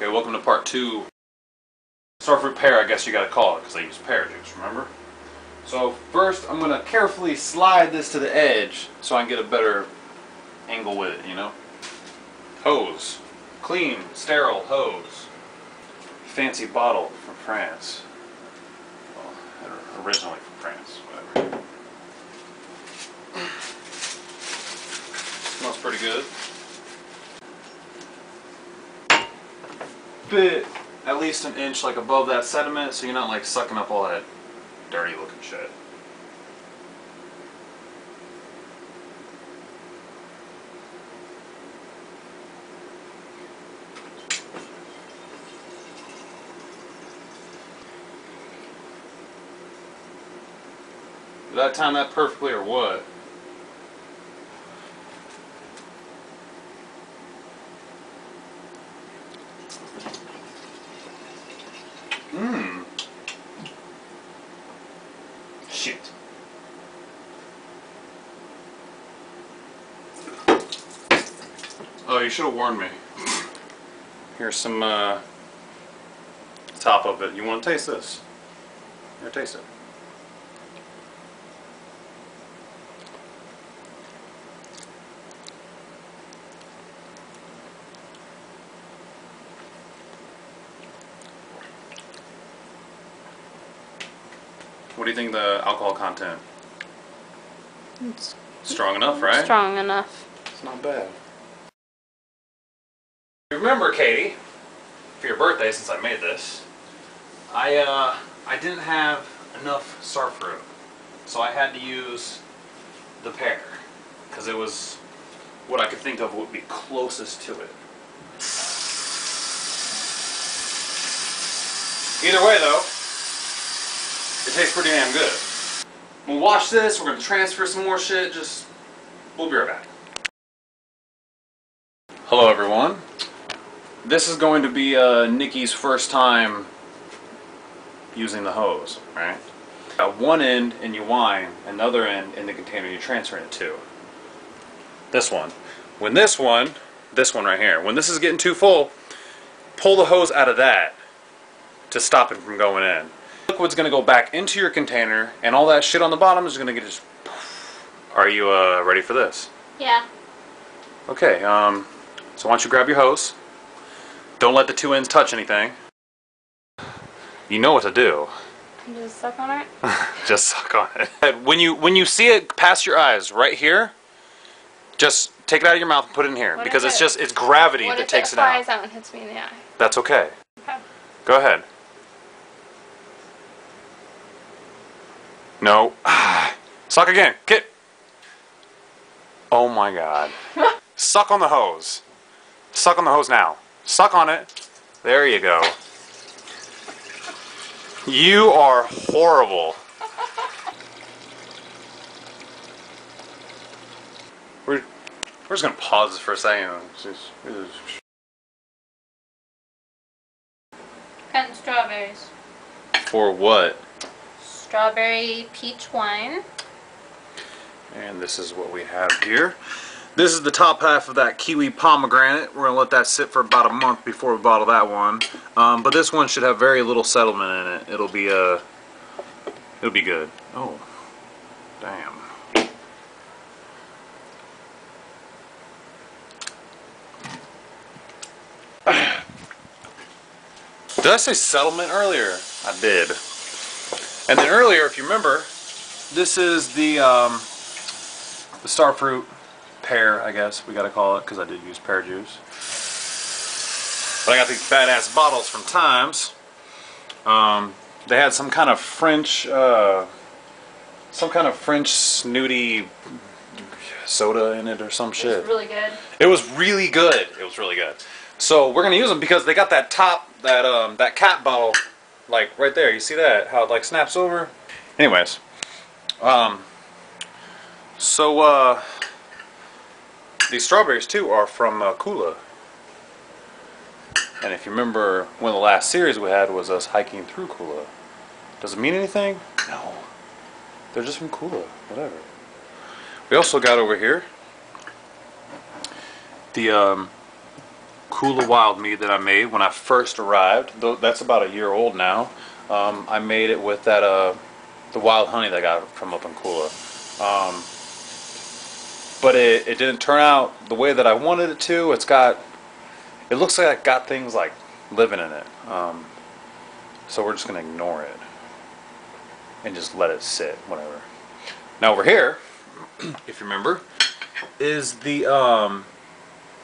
Okay, welcome to part two. Starfruit pear, I guess you gotta call it, because I use pear juice, remember? So first, I'm gonna carefully slide this to the edge so I can get a better angle with it, you know? Hose. Clean, sterile hose. Fancy bottle from France. Well, originally from France, whatever. Smells pretty good. Bit at least an inch like above that sediment so you're not like sucking up all that dirty looking shit. Did I time that perfectly or what? Mmm. Shit. Oh, you should have warned me. Here's some uh, top of it. You want to taste this? Here, taste it. What do you think the alcohol content? It's Strong enough, right? strong enough. It's not bad. Remember, Katie, for your birthday, since I made this, I uh, I didn't have enough starfruit, so I had to use the pear because it was what I could think of would be closest to it. Either way, though, it tastes pretty damn good. We'll wash this. We're gonna transfer some more shit. Just we'll be right back. Hello, everyone. This is going to be uh, Nikki's first time using the hose, right? At one end in your wine, another end in the container you're transferring it to. This one. When this one, this one right here, when this is getting too full, pull the hose out of that to stop it from going in. Liquid's going to go back into your container, and all that shit on the bottom is going to get just. Are you uh, ready for this? Yeah. Okay, um, so why don't you grab your hose? Don't let the two ends touch anything. You know what to do. Just suck on it. Just suck on it. When you when you see it pass your eyes right here, just take it out of your mouth and put it in here What because it's it- just it's gravity that if takes it it out. flies out and hits me in the eye? That's okay. Okay. Go ahead. No. Suck again. Get. Oh my god. Suck on the hose. Suck on the hose now. Suck on it. There you go. You are horrible. We're, we're just gonna pause this for a second. Just- just- Cutting strawberries. For what? Strawberry peach wine. And this is what we have here. This is the top half of that kiwi pomegranate. We're gonna let that sit for about a month before we bottle that one. Um, but this one should have very little settlement in it. It'll be uh, it'll be good. Oh, damn. Did I say settlement earlier? I did. And then earlier, if you remember, this is the um, the starfruit pear, I guess we gotta call it, because I did use pear juice. But I got these badass bottles from Times. Um, they had some kind of French, uh, some kind of French snooty soda in it or some shit. It's really good. It was really good. It was really good. So we're gonna use them because they got that top, that um, that cap bottle, like right there. You see that? How it like snaps over. Anyways, um, so uh, these strawberries too are from uh, Kula. And if you remember, one of the last series we had was us hiking through Kula. Does it mean anything? No. They're just from Kula. Whatever. We also got over here the um, Kula Wild mead that I made when I first arrived. Though that's about a year old now. Um, I made it with that uh, the wild honey that I got from up in Kula. Um, but it, it didn't turn out the way that I wanted it to. It's got, it looks like it got things like living in it. Um, so we're just gonna ignore it and just let it sit, whatever. Now over here, if you remember, is the um,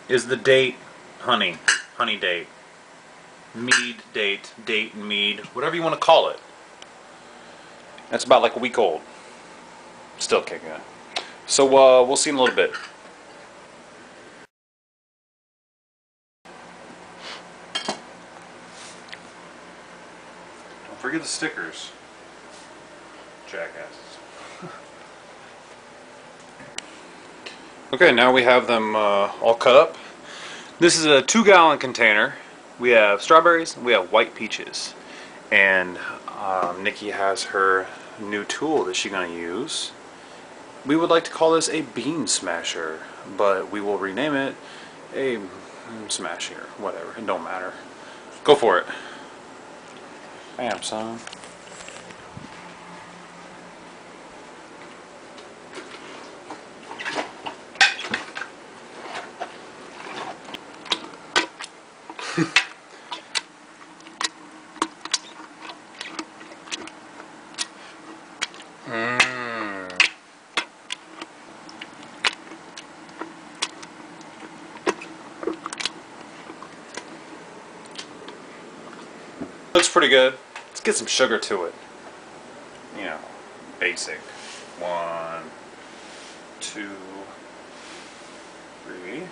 is the date honey, honey date, mead date, date mead, whatever you want to call it. That's about like a week old. Still kicking it. So uh, we'll see in a little bit. Don't forget the stickers. Jackasses. okay, now we have them uh, all cut up. This is a two gallon container. We have strawberries, we have white peaches. And um, Nikki has her new tool that she's going to use. We would like to call this a bean smasher, but we will rename it a smasher, whatever, it don't matter. Go for it. Bam, son. Looks pretty good. Let's get some sugar to it. You know, basic. One, two, three.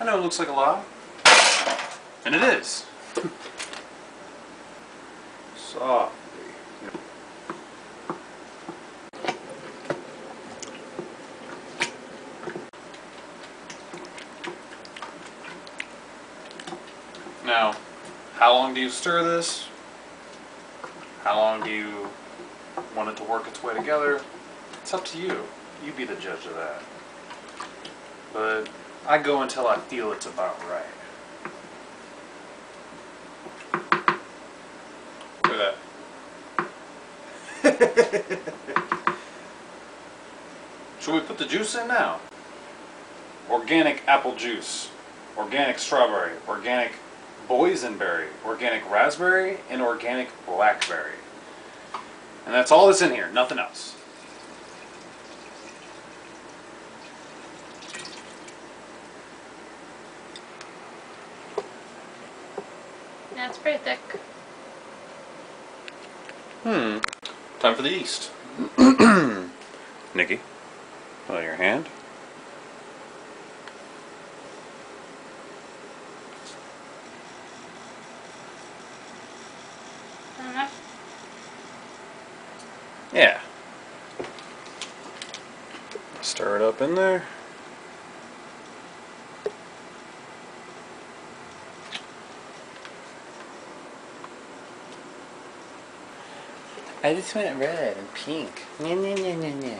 I know it looks like a lot. And it is. Softly. Now, how long do you stir this? How long do you want it to work its way together? It's up to you. You be the judge of that. But I go until I feel it's about right. Look at that. Should we put the juice in now? Organic apple juice, organic strawberry, organic boysenberry, organic raspberry, and organic blackberry. And that's all that's in here, nothing else. That's pretty thick. Hmm. Time for the yeast. Nikki, hold your hand. Enough? Yeah. Stir it up in there. I just went red and pink. Nya, nya, nya, nya, nya.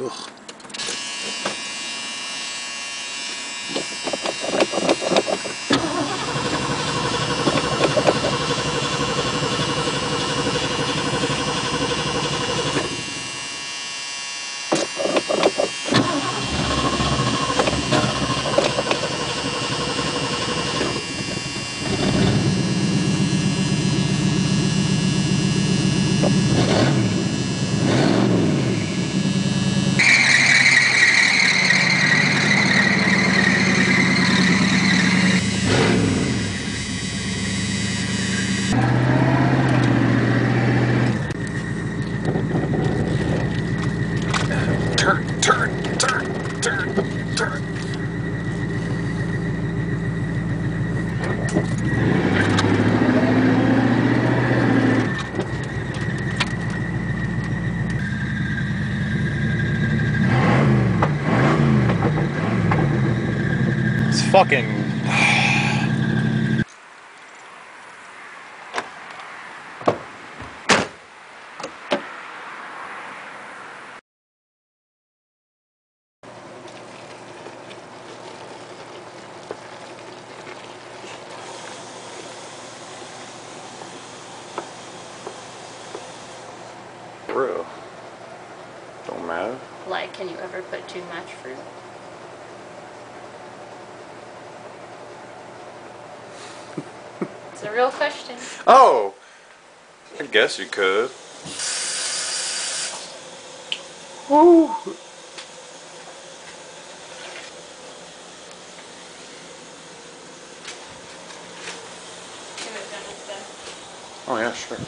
Ugh. fucking... Fruit. Don't matter. Like, can you ever put too much fruit? Real question. Oh! I guess you could. Woo! Give it done instead. Oh yeah, sure.